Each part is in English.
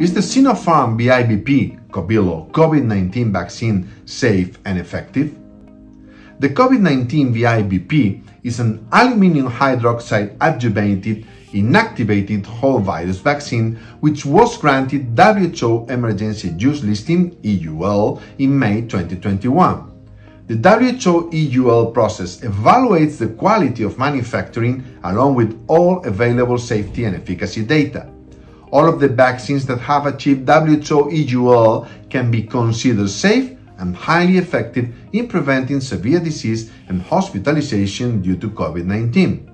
Is the Sinopharm BIBP Covilo COVID-19 vaccine safe and effective? The COVID-19 BIBP is an aluminum hydroxide adjuvanted inactivated whole virus vaccine which was granted WHO Emergency Use Listing EUL in May 2021. The WHO EUL process evaluates the quality of manufacturing along with all available safety and efficacy data. All of the vaccines that have achieved WHO EUL can be considered safe and highly effective in preventing severe disease and hospitalization due to COVID-19.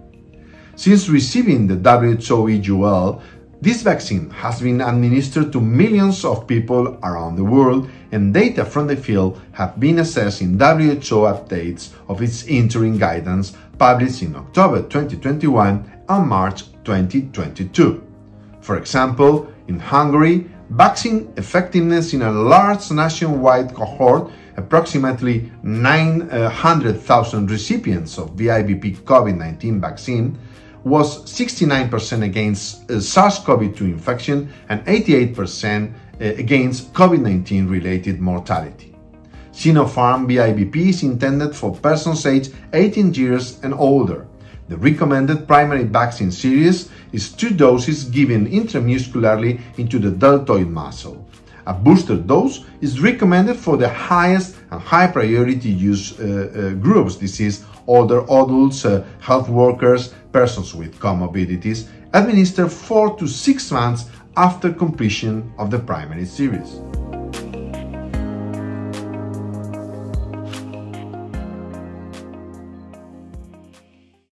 Since receiving the WHO EUL, this vaccine has been administered to millions of people around the world and data from the field have been assessed in WHO updates of its interim guidance published in October 2021 and March 2022. For example, in Hungary, vaccine effectiveness in a large nationwide cohort, approximately 900,000 recipients of BIBP COVID-19 vaccine, was 69% against uh, SARS-CoV-2 infection and 88% uh, against COVID-19 related mortality. Sinopharm BIBP is intended for persons aged 18 years and older. The recommended primary vaccine series is two doses given intramuscularly into the deltoid muscle. A booster dose is recommended for the highest and high priority use uh, uh, groups. This is older adults, uh, health workers, persons with comorbidities, administered four to six months after completion of the primary series.